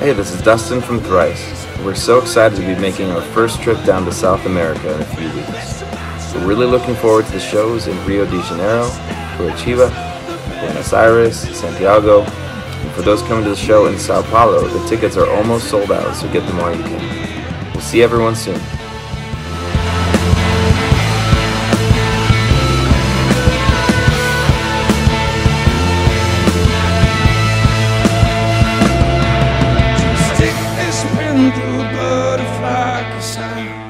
Hey, this is Dustin from Thrice. We're so excited to be making our first trip down to South America in a few weeks. We're really looking forward to the shows in Rio de Janeiro, Curitiba, Buenos Aires, Santiago, and for those coming to the show in Sao Paulo, the tickets are almost sold out, so get them while you can. We'll see everyone soon. into butterfly cause